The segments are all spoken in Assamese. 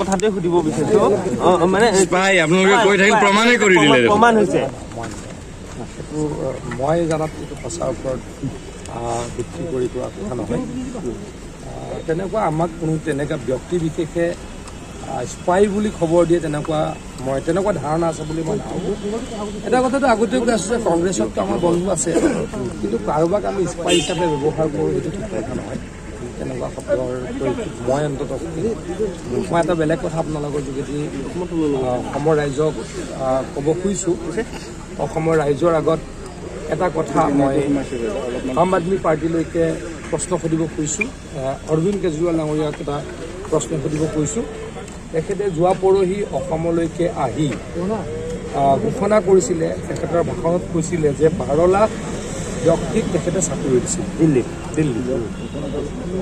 কথাটোৱে সুধিব বিচাৰিছো। মানে স্পাই আপোনালোকে কৈ থাকিল প্ৰমাণে কৰি দিলে দেখোন। প্ৰমাণ হৈছে। এইটো আহ, মই জনাত এইটো সঁচাৰ ওপৰত ভিত্তি কৰি কোৱা কথা নহয়। তেনেকুৱা আমাক কোনো তেনেকুৱা ব্যক্তি বিশেষে স্পাই বুলি খবৰ দিয়ে তেনেকুৱা মই তেনেকুৱা ধাৰণা আছে বুলি মই নাভাবোঁ। এটা কথাটো আগতে কৈ আছোঁ যে কংগ্ৰেছততো আমাৰ বন্ধু আছে। কিন্তু কাৰোবাক আমি স্পাই হিচাপে ব্যৱহাৰ কৰোঁ সেইটো ঠিক কথা নহয়। মই এটা বেলেগ কথা আপোনালোকৰ যোগেদি অসমৰ ৰাইজক ক'ব খুজিছোঁ। অসমৰ ৰাইজৰ আগত এটা কথা মই আম আদমি পাৰ্টীলৈকে প্ৰশ্ন সুধিব খুজিছোঁ। অৰবিন্দ কেজৰিৱাল ডাঙৰীয়াক এটা প্ৰশ্ন সুধিব খুজিছোঁ। তেখেতে যোৱা পৰহি অসমলৈকে আহ, ঘোষণা কৰিছিলে তেখেতৰ ভাষণত কৈছিলে যে বাৰ লাখ ব্যক্তিক তেখেতে চাকৰি দিছিল দিল্লীত দিল্লীত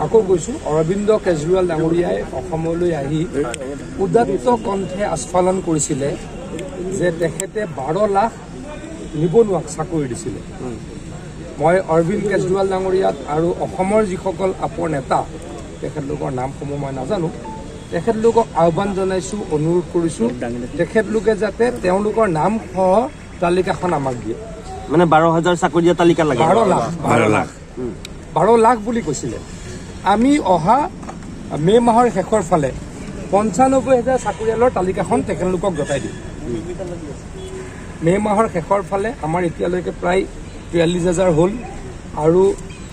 আকৌ কৈছোঁ অৰবিন্দ কেজৰিৱাল ডাঙৰীয়াই অসমলৈ আহি উদাত্ত কণ্ঠে আস্ফালন কৰিছিলে যে তেখেতে বাৰ লাখ নিবনুৱাক চাকৰি দিছিলে। মই অৰবিন্দ কেজৰিৱাল ডাঙৰীয়াক আৰু অসমৰ যিসকল আপৰ নেতা তেখেতলোকৰ নামসমূহ মই নাজানো তেখেতলোকক আহ্বান জনাইছোঁ অনুৰোধ কৰিছোঁ তেখেতলোকে যাতে তেওঁলোকৰ নামসহ তালিকাখন আমাক দিয়ে। মানে বাৰ হাজাৰ চাকৰিয়া তালিকা লাগে। বাৰ লাখ বাৰ লাখ। বাৰ লাখ বুলি কৈছিলে। আমি অহা মে' মাহৰ শেষৰ ফালে পঞ্চানব্বৈ হাজাৰ চাকৰিয়ালৰ তালিকাখন তেখেতলোকক গতাই দিম। মে' মাহৰ শেষৰ ফালে আমাৰ এতিয়ালৈকে প্ৰায় তিয়াল্লিছ হাজাৰ হ'ল আৰু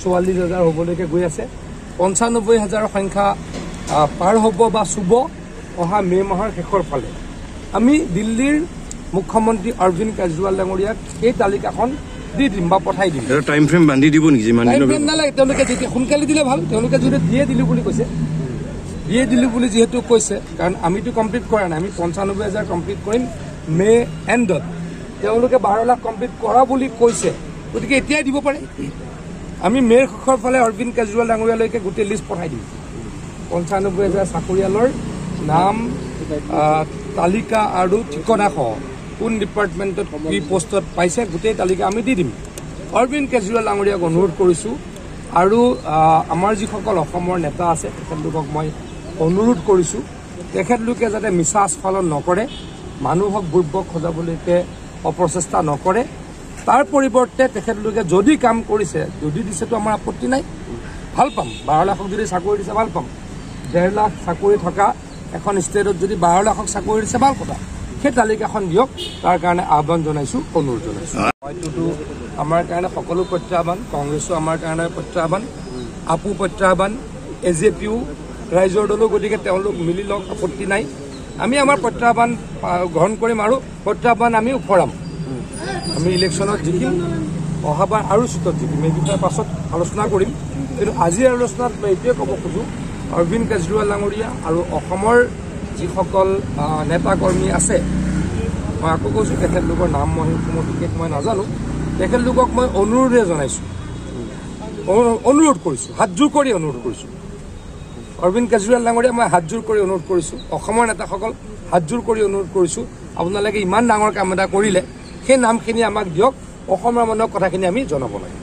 চৌৱাল্লিছ হাজাৰ হ'বলৈকে গৈ আছে। পঞ্চানব্বৈ হাজাৰৰ সংখ্যা পাৰ হ'ব বা চুব অহা মে' মাহৰ শেষৰ ফালে। আমি দিল্লীৰ মুখ্যমন্ত্ৰী অৰবিন্দ কেজৰিৱাল ডাঙৰীয়াক এই তালিকাখন দি দিম বা পঠাই দিম। টাইম ফ্ৰেম বান্ধি দিব নেকি টাইম ফ্ৰেম নালাগে তেওঁলোকে যেতিয়া সোনকালে দিলে ভাল তেওঁলোকে যদি দিয়ে দিলো বুলি কৈছে। দিয়ে দিলো বুলি যিহেতু কৈছে কাৰণ আমিতো কমপ্লিট কৰা নাই আমি পঞ্চানব্বৈ হাজাৰ কমপ্লিট কৰিম মে এণ্ডত তেওঁলোকে বাৰ লাখ কমপ্লিট কৰা বুলি কৈছে। গতিকে এতিয়াই দিব পাৰে। আমি মেৰ শেষৰ ফালে অৰবিন্দ কেজৰিৱাল ডাঙৰীয়ালৈকে গোটেই লিষ্ট পঠাই দিম। পঞ্চানব্বৈ হাজাৰ চাকৰিয়ালৰ নাম তালিকা আৰু ঠিকনাসহ। কোন ডিপাৰ্টমেণ্টত কি পষ্টত পাইছে গোটেই তালিকা আমি দি দিম। অৰবিন্দ কেজৰিৱাল ডাঙৰীয়াক অনুৰোধ কৰিছোঁ আৰু আমাৰ যিসকল অসমৰ নেতা আছে তেখেতলোকক মই অনুৰোধ কৰিছোঁ তেখেতলোকে যাতে মিছা আস্ফালন নকৰে মানুহক বুৰ্বক সজাবলৈকে অপ্ৰচেষ্টা নকৰে। তাৰ পৰিৱৰ্তে তেখেতলোকে যদি কাম কৰিছে যদি দিছেতো আমাৰ আপত্তি নাই ভাল পাম। বাৰ লাখক যদি চাকৰি দিছে ভাল পাম। ডেৰ লাখ চাকৰি থকা এখন ষ্টেটত যদি বাৰ লাখক চাকৰি দিছে ভাল কথা। সেই তালিকাখন দিয়ক। তাৰ কাৰণে আহ্বান জনাইছোঁ অনুৰোধ জনাইছোঁ। হয়তোতো আমাৰ কাৰণে সকলো প্ৰত্যাহ্বান কংগ্ৰেছো আমাৰ কাৰণে প্ৰত্যাহ্বান আপু প্ৰত্যাহ্বান এ জে পিও ৰাইজৰ দলো গতিকে তেওঁলোক মিলি লওক আপত্তি নাই। আমি আমাৰ প্ৰত্যাহ্বান গ্ৰহণ কৰিম আৰু প্ৰত্যাহ্বান আমি ওফৰাম। আমি ইলেকশ্যনত জিকিম অহাবাৰ আৰু চিটত জিকিম এই বিষয়ে পাছত আলোচনা কৰিম। কিন্তু আজিৰ আলোচনাত মই এইটোৱে ক'ব খোজোঁ অৰবিন্দ কেজৰিৱাল ডাঙৰীয়া আৰু অসমৰ যিসকল নেতা কৰ্মী আছে মই আকৌ কৈছোঁ তেখেতলোকৰ নাম মই বিশেষ মই নাজানো তেখেতলোকক মই অনুৰোধে জনাইছোঁ। অনু- অনুৰোধ কৰিছোঁ হাতযোৰ কৰি অনুৰোধ কৰিছোঁ। অৰবিন্দ কেজৰিৱাল ডাঙৰীয়া মই হাতযোৰ কৰি অনুৰোধ কৰিছোঁ। অসমৰ নেতাসকল হাতযোৰ কৰি অনুৰোধ কৰিছোঁ। আপোনালোকে ইমান ডাঙৰ কাম এটা কৰিলে সেই নামখিনি আমাক দিয়ক অসমৰ মানুহক কথাখিনি আমি জনাব লাগে।